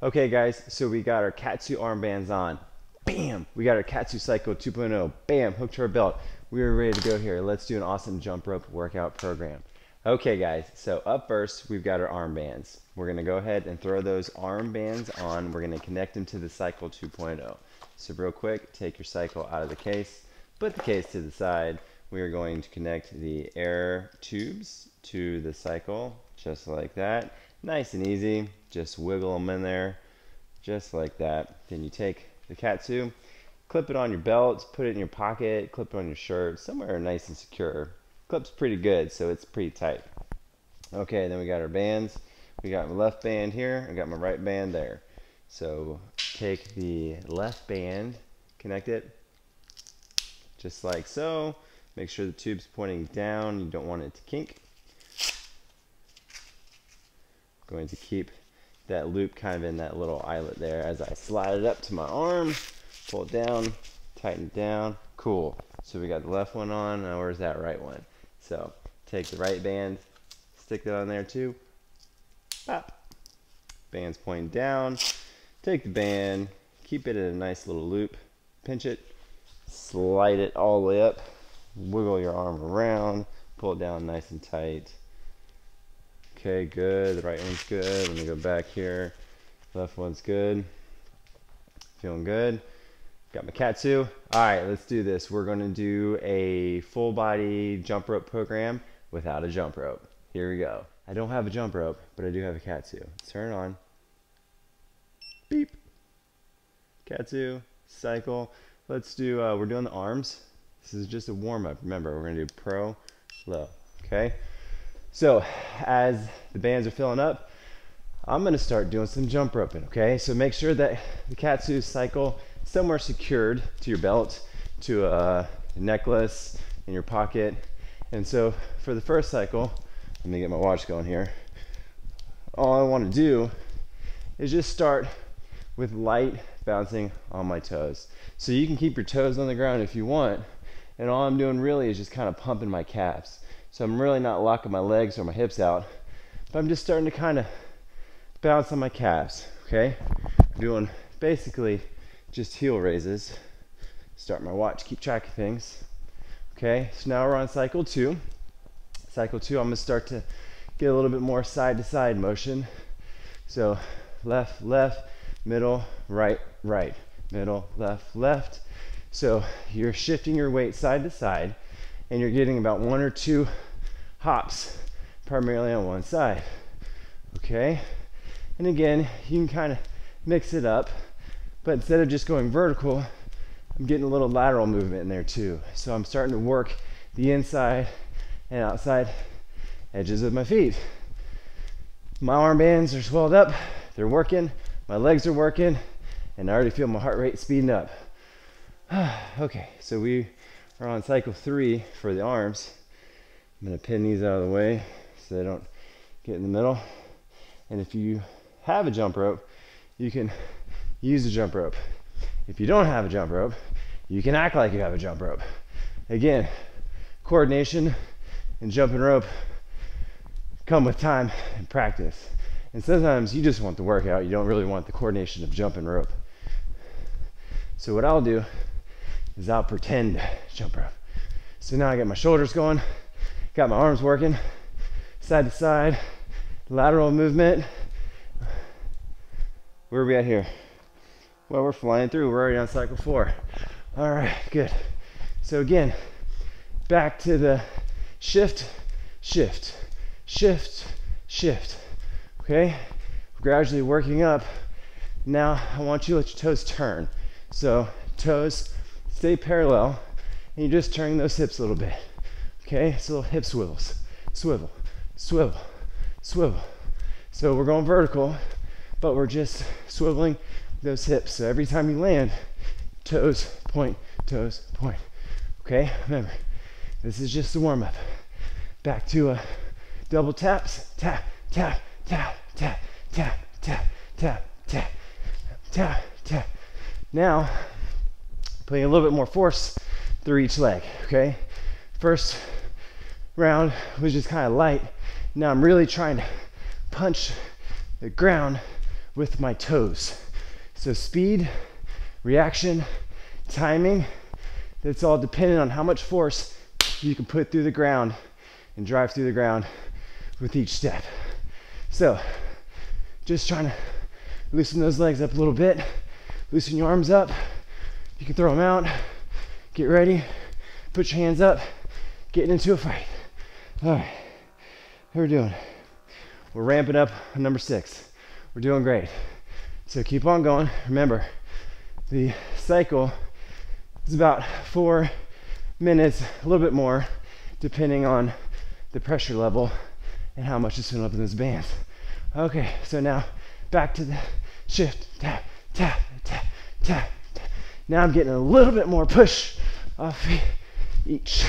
Okay guys, so we got our KAATSU armbands on. Bam! We got our KAATSU Cycle 2.0. Bam! Hooked to our belt. We are ready to go here. Let's do an awesome jump rope workout program. Okay guys, so up first we've got our armbands. We're gonna go ahead and throw those armbands on. We're gonna connect them to the Cycle 2.0. So real quick, take your Cycle out of the case, put the case to the side. We are going to connect the air tubes to the Cycle, just like that. Nice and easy, just wiggle them in there, just like that. Then you take the KAATSU, clip it on your belt, put it in your pocket, clip it on your shirt, somewhere nice and secure. Clip's pretty good, so it's pretty tight. Okay, then we got our bands. We got my left band here, I got my right band there. So take the left band, connect it, just like so. Make sure the tube's pointing down, you don't want it to kink. Going to keep that loop kind of in that little eyelet there as I slide it up to my arm, pull it down, tighten it down. Cool. So we got the left one on, now where's that right one? So take the right band, stick it on there too. Pop. Band's pointing down. Take the band, keep it in a nice little loop, pinch it, slide it all the way up, wiggle your arm around, pull it down nice and tight. Okay, good. The right one's good. Let me go back here. Left one's good. Feeling good. Got my KAATSU. All right, let's do this. We're going to do a full body jump rope program without a jump rope. Here we go. I don't have a jump rope, but I do have a KAATSU. Let's turn it on. Beep. KAATSU, cycle. Let's do, uh, we're doing the arms. This is just a warm up. Remember, we're going to do pro, low. Okay? So as the bands are filling up, I'm gonna start doing some jump roping, okay? So make sure that the KAATSU cycle somewhere secured to your belt, to a necklace, in your pocket. And so for the first cycle, let me get my watch going here. All I wanna do is just start with light bouncing on my toes. So you can keep your toes on the ground if you want. And all I'm doing really is just kind of pumping my calves. So I'm really not locking my legs or my hips out, but I'm just starting to kind of bounce on my calves, okay? I'm doing basically just heel raises. Start my watch, keep track of things. Okay, so now we're on cycle two. Cycle two, I'm gonna start to get a little bit more side to side motion. So left, left, middle, right, right, middle, left, left. So you're shifting your weight side to side and you're getting about one or two hops primarily on one side. Okay? And again, you can kind of mix it up, but instead of just going vertical, I'm getting a little lateral movement in there too. So I'm starting to work the inside and outside edges of my feet. My arm bands are swelled up, they're working, my legs are working, and I already feel my heart rate speeding up. okay, so we are on cycle three for the arms. I'm gonna pin these out of the way so they don't get in the middle. And if you have a jump rope, you can use a jump rope. If you don't have a jump rope, you can act like you have a jump rope. Again, coordination and jumping rope come with time and practice. And sometimes you just want the workout, you don't really want the coordination of jumping rope. So what I'll do is I'll pretend jump rope. So now I got my shoulders going, got my arms working, side to side, lateral movement. Where are we at here? Well, we're flying through. We're already on cycle four. All right, good. So again, back to the shift, shift, shift, shift. Okay, gradually working up. Now I want you to let your toes turn. So toes stay parallel, and you're just turning those hips a little bit. Okay, so little hip swivels, swivel, swivel, swivel. So we're going vertical, but we're just swiveling those hips. So every time you land, toes point, toes point. Okay, remember, this is just the warm up. Back to a double taps, tap, tap, tap, tap, tap, tap, tap, tap, tap, tap. Now, putting a little bit more force through each leg, okay? First round was just kind of light. Now I'm really trying to punch the ground with my toes. So speed, reaction, timing, that's all dependent on how much force you can put through the ground and drive through the ground with each step. So just trying to loosen those legs up a little bit, loosen your arms up. You can throw them out, get ready, put your hands up, getting into a fight. All right, how we doing? We're ramping up number six. We're doing great. So keep on going. Remember, the cycle is about four minutes, a little bit more, depending on the pressure level and how much is filling up in those bands. Okay, so now back to the shift, tap, tap, tap, tap. Now I'm getting a little bit more push off each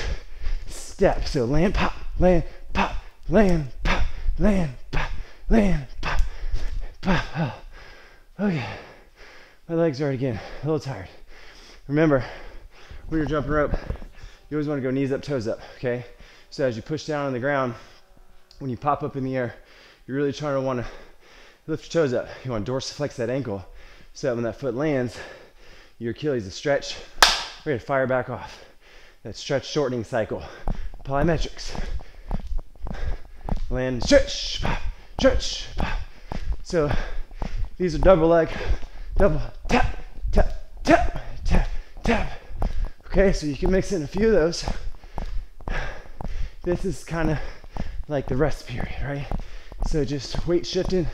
step. So land, pop, land, pop, land, pop, land, pop, land, pop, pop. Oh. Okay, my legs are again a little tired. Remember, when you're jumping rope, you always want to go knees up, toes up, okay? So as you push down on the ground, when you pop up in the air, you're really trying to want to lift your toes up. You want to dorsiflex that ankle so that when that foot lands, your Achilles is stretched, We're gonna fire back off. That stretch shortening cycle. Plyometrics. Land, stretch, stretch. So these are double leg, double tap, tap, tap, tap, tap. Okay, so you can mix in a few of those. This is kind of like the rest period, right? So just weight shifting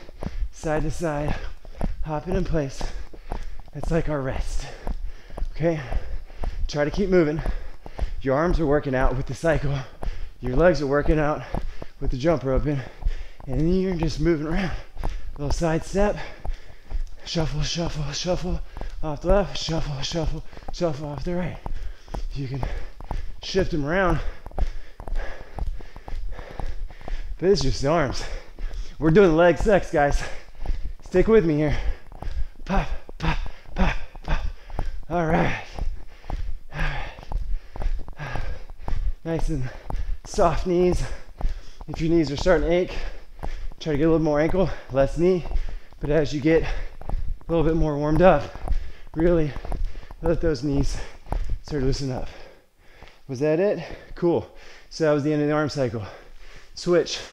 side to side, hopping in place. It's like our rest. Okay? Try to keep moving. Your arms are working out with the cycle. Your legs are working out with the jump roping. And then you're just moving around. Little side step. Shuffle, shuffle, shuffle off the left, shuffle, shuffle, shuffle off the right. You can shift them around. But it's just the arms. We're doing leg sex, guys. Stick with me here. Pop. All right. Nice and soft knees. If your knees are starting to ache, try to get a little more ankle, less knee. But as you get a little bit more warmed up, really let those knees start to loosen up. Was that it? Cool. So that was the end of the arm cycle. Switch.